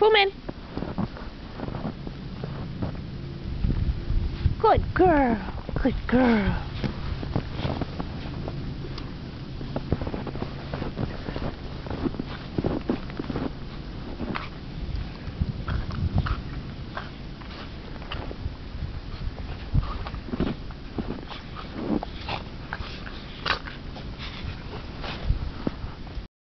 Come in. Good girl. Good girl.